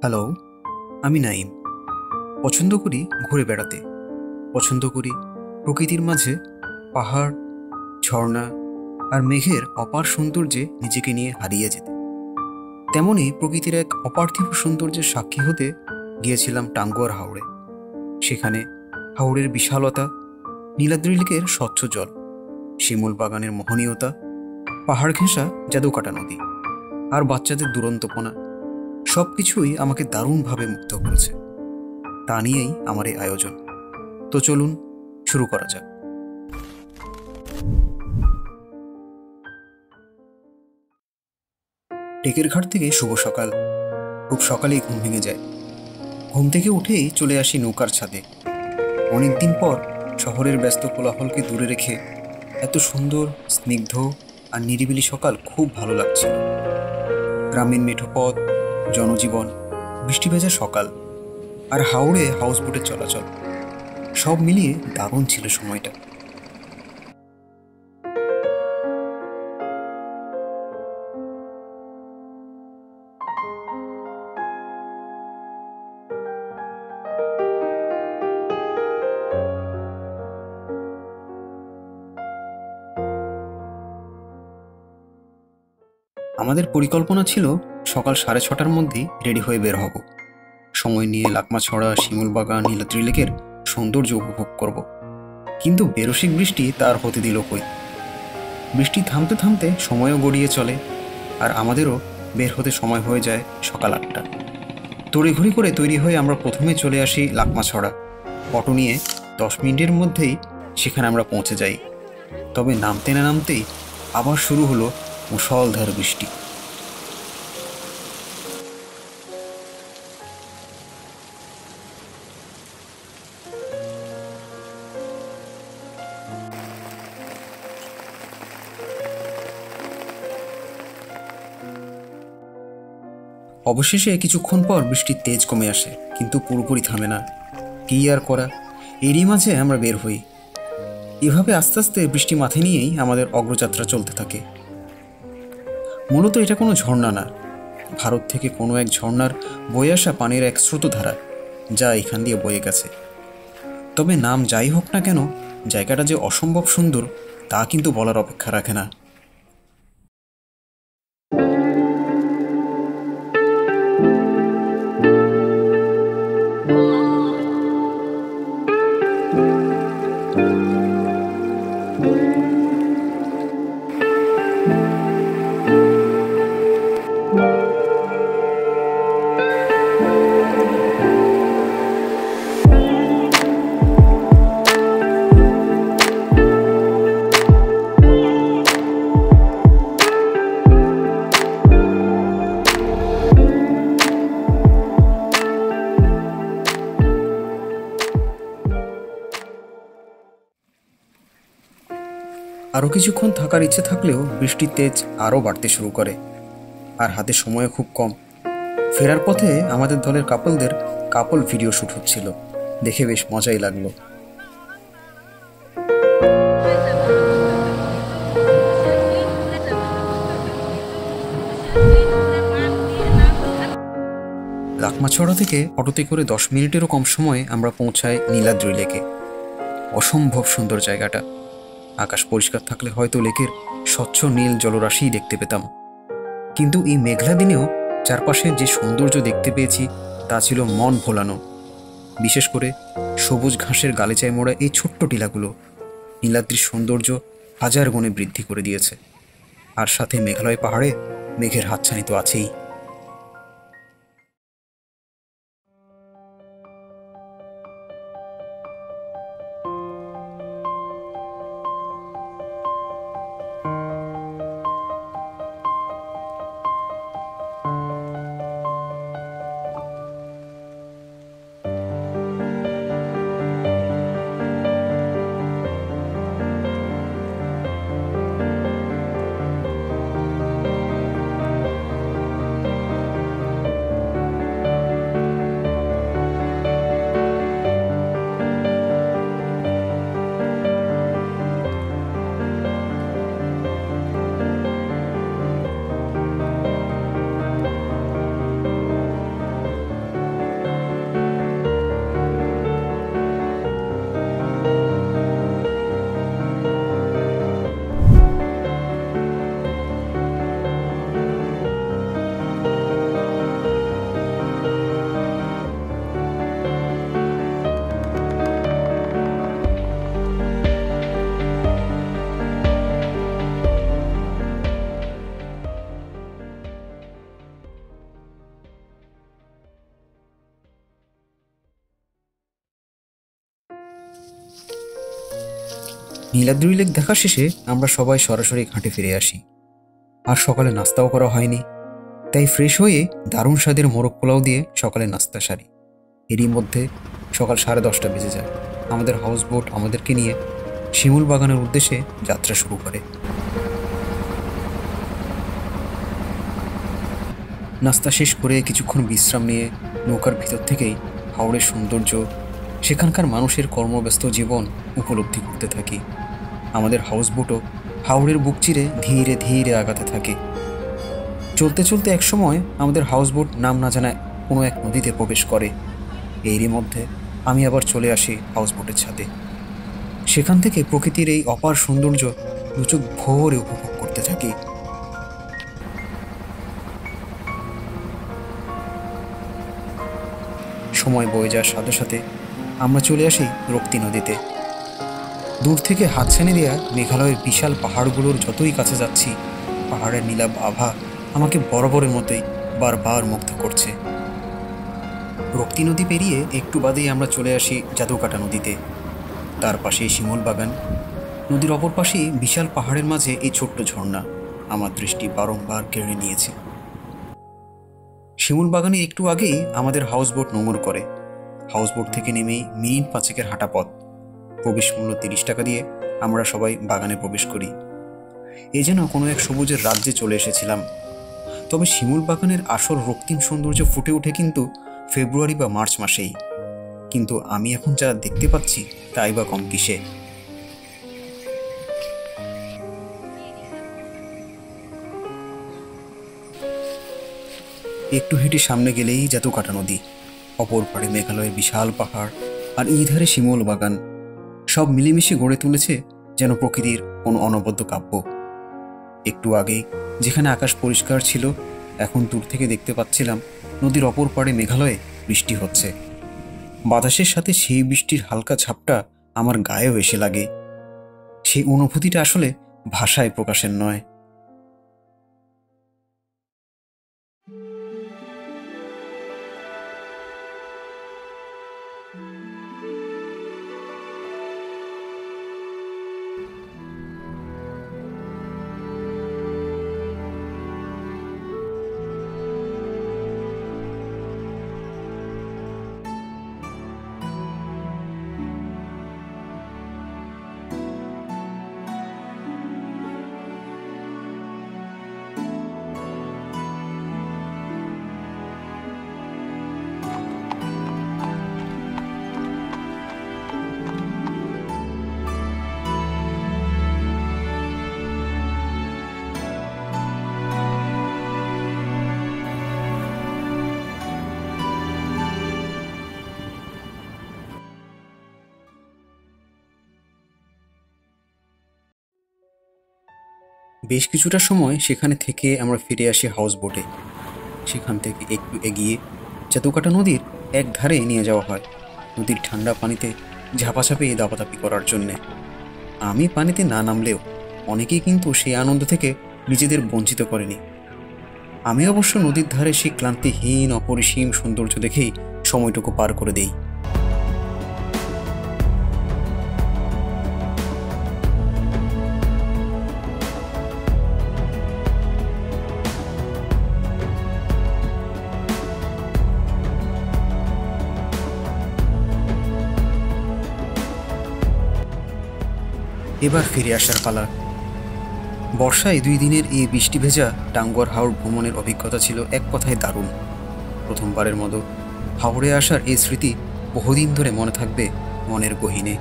Hello, আমি নাইম পছন্দ করি ঘুরে বেড়াতে। পছন্দ করি প্রকৃতির মাঝে পাহাড়, ঝর্ণা আর মেঘের অপার সৌন্দর্যে নিজেকে নিয়ে হারিয়ে যেতে। তেমনই প্রকৃতির এক অপার্থিব সৌন্দর্যের সাক্ষী হতে গিয়েছিলাম টাঙ্গুয়ার হাওড়ে সেখানে হাওড়ের বিশালতা, নীলাদ্রি লেকের স্বচ্ছ জল, শিমুল বাগানের মোহনীয়তা, পাহাড় ঘেঁষা জাদুকাটা নদী আর বাচ্চাদের দুরন্তপনা সব কিছুই আমাকে দারুণভাবে মুক্ত করেছে। তা নিয়েই আমার এই আয়োজন। তো চলুন, শুরু করা যাক। টেকের ঘাট থেকে শুভ সকাল। খুব সকালেই ঘুম ভেঙে যায়। ঘুম থেকে উঠেই চলে আসি নৌকার ছাদে। অনেকদিন পর শহরের ব্যস্ত কোলাহলকে দূরে রেখে এত সুন্দর, স্নিগ্ধ আর নিরিবিলি সকাল খুব ভালো লাগছিল। গ্রামীণ মেঠো পথ জনজীবন, বৃষ্টি ভেজা সকাল আর হাওড়ে হাউসবোটের চলাচল। সব মিলিয়ে দারুণ ছিল সময়টা। আমাদের পরিকল্পনা ছিল সকাল সাড়ে ছটার মধ্যেই রেডি হয়ে বের হব। সময় নিয়ে লাকমাছড়া শিমুল বাগান নীলাদ্রি লেকের সৌন্দর্য উপভোগ করব। কিন্তু বেরসিক বৃষ্টি তার হতে দিল কই? বৃষ্টি থামতে থামতে সময়ও গড়িয়ে চলে আর আমাদেরও বের হতে সময় হয়ে যায় সকাল আটটা। তড়িঘড়ি করে তৈরি হয়ে আমরা প্রথমে চলে আসি লাকমাছড়া। অটো নিয়ে দশ মিনিটের মধ্যেই সেখানে আমরা পৌঁছে যাই। তবে নামতে না নামতেই আবার শুরু হলো মুষলধার বৃষ্টি। অবশেষে কিছুক্ষণ পর বৃষ্টির তেজ কমে আসে, কিন্তু পুরোপুরি থামে না। কী আর করা? এরই মাঝে আমরা বের হই। এভাবে আস্তে আস্তে বৃষ্টি মাথায় নিয়েই আমাদের অগ্রযাত্রা চলতে থাকে। মূলত এটা কোনো ঝর্ণা না। ভারত থেকে কোনো এক ঝর্ণার বয়ে আসা পানির এক স্রোতধারা, যা এখান দিয়ে বয়ে গেছে। তবে নাম যাই হোক না কেন, জায়গাটা যে অসম্ভব সুন্দর, তা কিন্তু বলার অপেক্ষা রাখে না। আরও কিছুক্ষণ থাকার ইচ্ছে থাকলেও বৃষ্টির তেজ আরও বাড়তে শুরু করে। আর হাতে সময় খুব কম। ফেরার পথে আমাদের দলের কাপলদের কাপল ভিডিও শ্যুট হচ্ছিল। দেখে বেশ মজাই লাগল। লাকমাছড়া থেকে অটোতে করে দশ মিনিটেরও কম সময়ে আমরা পৌঁছাই নীলাদ্রি লেকে। অসম্ভব সুন্দর জায়গাটা। আকাশ পরিষ্কার থাকলে হয়তো লেকের স্বচ্ছ নীল জলরাশিই দেখতে পেতাম। কিন্তু এই মেঘলা দিনেও চারপাশে যে সৌন্দর্য দেখতে পেয়েছি, তা ছিল মন ভোলানো। বিশেষ করে সবুজ ঘাসের গালিচায় মোড়া এই ছোট্ট টিলাগুলো নীলাদ্রির সৌন্দর্য হাজার গুণে বৃদ্ধি করে দিয়েছে। আর সাথে মেঘালয় পাহাড়ে মেঘের হাতছানি তো আছেই। নীলাদ্রি লেক দেখা শেষে আমরা সবাই সরাসরি ঘাটে ফিরে আসি। আর সকালে নাস্তাও করা হয়নি। তাই ফ্রেশ হয়ে দারুণ স্বাদের মোরগ পোলাও দিয়ে সকালে নাস্তা সারি। এরই মধ্যে সকাল সাড়ে দশটা বেজে যায়। আমাদের হাউস বোট আমাদেরকে নিয়ে শিমুল বাগানের উদ্দেশ্যে যাত্রা শুরু করে। নাস্তা শেষ করে কিছুক্ষণ বিশ্রাম নিয়ে নৌকার ভিতর থেকেই হাওড়ের সৌন্দর্য, সেখানকার মানুষের কর্মব্যস্ত জীবন উপলব্ধি করতে থাকি। আমাদের হাউস বোটও হাওড়ের বুক চিরে ধীরে ধীরে আগাতে থাকে। চলতে চলতে একসময় আমাদের হাউস বোট নাম না জানায় কোনো এক নদীতে প্রবেশ করে। এরই মধ্যে আমি আবার চলে আসি হাউস বোটের ছাদে। সেখান থেকে প্রকৃতির এই অপার সৌন্দর্য দুচোখ ভোরে উপভোগ করতে থাকি। সময় বয়ে যাওয়ার সাথে সাথে আমরা চলে আসি রক্তি নদীতে। দূর থেকে হাতছানি দেয়া মেঘালয়ের বিশাল পাহাড়গুলোর যতই কাছে যাচ্ছি, পাহাড়ের নীলাভ আভা আমাকে বরাবরের মতোই বারবার মুগ্ধ করছে। রক্তি নদী পেরিয়ে একটু বাদেই আমরা চলে আসি জাদুকাটা নদীতে। তার পাশেই শিমুল বাগান। নদীর অপর পাশে বিশাল পাহাড়ের মাঝে এই ছোট্ট ঝর্ণা আমার দৃষ্টি বারংবার কেড়ে নিয়েছে। শিমুল বাগানে একটু আগেই আমাদের হাউস বোট নোঙর করে। হাউস বোট থেকে নেমেই মিনিট পাঁচেকের হাঁটা পথ প্রবেশ মূল্য তিরিশ টাকা দিয়ে আমরা সবাই বাগানে প্রবেশ করি। এ যেন কোনো এক সবুজের রাজ্যে চলে এসেছিলাম। তবে শিমুল বাগানের আসল রক্তিম সৌন্দর্য ফুটে ওঠে কিন্তু ফেব্রুয়ারি বা মার্চ মাসেই। কিন্তু আমি এখন যা দেখতে পাচ্ছি, তাই বা কম কিসে? একটু হেঁটে সামনে গেলেই জাতুকাটা নদী। অপর পাড়ে মেঘালয়ের বিশাল পাহাড় আর এই ধারে শিমল বাগান। সব মিলেমিশে গড়ে তুলেছে যেন প্রকৃতির কোনো অনবদ্য কাব্য। একটু আগেই যেখানে আকাশ পরিষ্কার ছিল, এখন দূর থেকে দেখতে পাচ্ছিলাম নদীর অপর পাড়ে মেঘালয়ে বৃষ্টি হচ্ছে। বাতাসের সাথে সেই বৃষ্টির হালকা ছাপটা আমার গায়েও এসে লাগে। সেই অনুভূতিটা আসলে ভাষায় প্রকাশের নয়। বেশ কিছুটা সময় সেখানে থেকে আমরা ফিরে আসি হাউস বোটে সেখান থেকে একটু এগিয়ে চাতুকাটা নদীর এক ধারে নিয়ে যাওয়া হয়। নদীর ঠান্ডা পানিতে ঝাপাঝাপি দাপাদাপি করার জন্যে। আমি পানিতে না নামলেও অনেকেই কিন্তু সেই আনন্দ থেকে নিজেদের বঞ্চিত করেনি। আমি অবশ্য নদীর ধারে সেই ক্লান্তিহীন, অপরিসীম সৌন্দর্য দেখেই সময়টুকু পার করে দেই। এবার ফিরে আসার পালা। বর্ষায় দুই দিনের এই বৃষ্টি ভেজা টাঙ্গুয়ার হাওড় ভ্রমণের অভিজ্ঞতা ছিল এক কথায় দারুণ। প্রথমবারের মতো হাওড়ে আসার এই স্মৃতি বহুদিন ধরে মনে থাকবে মনের গহীনে।